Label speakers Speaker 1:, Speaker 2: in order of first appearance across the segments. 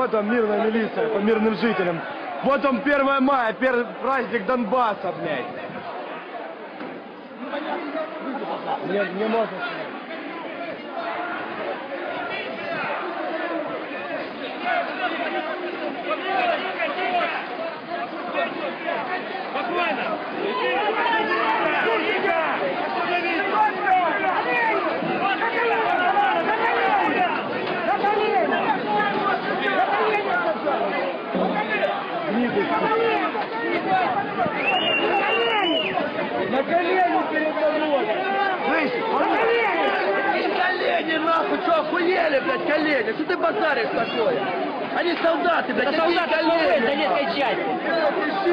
Speaker 1: Вот он, мирная милиция, по мирным жителям. Вот он, 1 мая, первый праздник Донбасса, блядь. Нет, не можно. На колени перед тобой.
Speaker 2: Колени, нахуй, что, охуели, блядь, колени? Что ты базаришь такое? Они солдаты, блядь,
Speaker 3: Это солдаты
Speaker 2: колени?
Speaker 3: Донецкой части.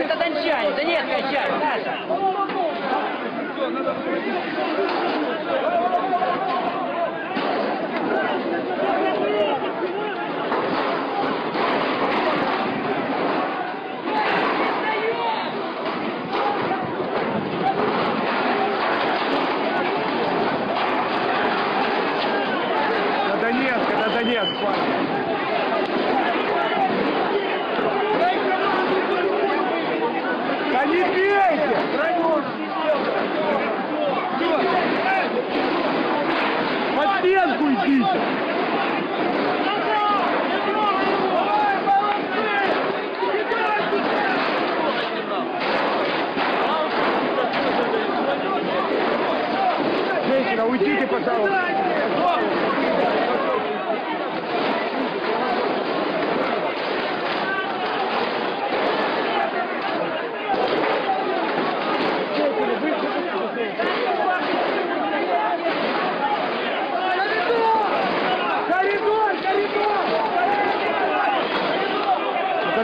Speaker 3: Это дончане, Донецкая часть, наша.
Speaker 1: На Донецк, это Донецк, парень. Да не бейте! Под стенку идите! Женщина, уйдите, пожалуйста.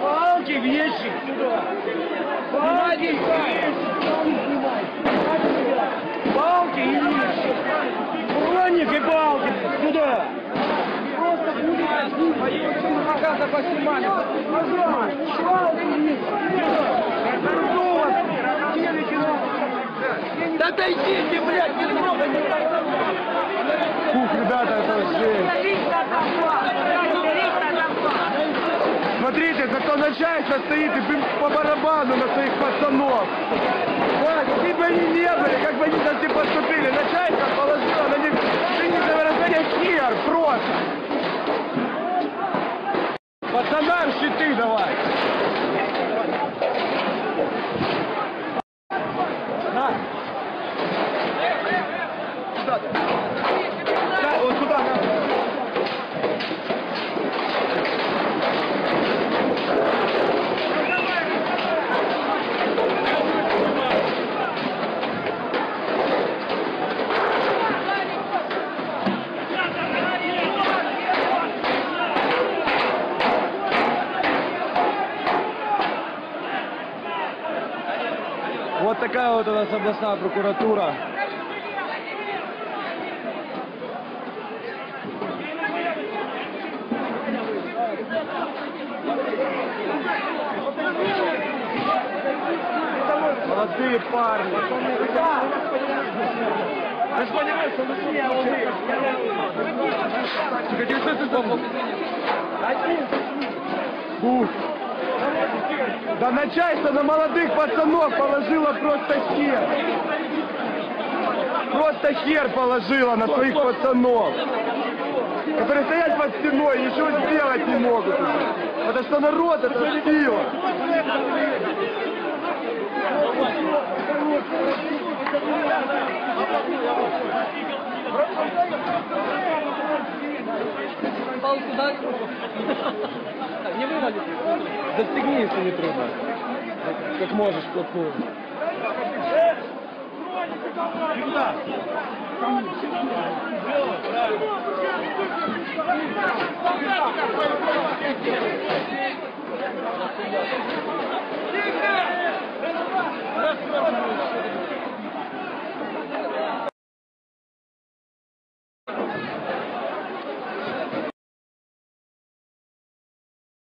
Speaker 1: Палки, вещи! Палки! Палки и вещи! Броник и палки! Сюда! Просто будет Поедем показа поснимали. Палки и вещи!
Speaker 2: Да дойдите, блядь, не
Speaker 1: Фух, ребята, это жесть. Смотрите, зато начальство стоит и по барабану на своих пацанов. Вот, какие бы они не были, как бы они там все поступили, начальство положило на них принято выражение хер просто. Пацанам щиты давай. Вот такая вот у нас областная прокуратура. Молодые парни. Ты же понимаешь, что мы Фух. Да начальство на молодых пацанов положило просто хер. Просто хер положила на своих пацанов. Которые стоят под стеной ничего сделать не могут. Потому что народ это сила.
Speaker 3: Палку дать?
Speaker 1: Достегни, если не трудно. Как можешь,
Speaker 2: плотную. Сюда.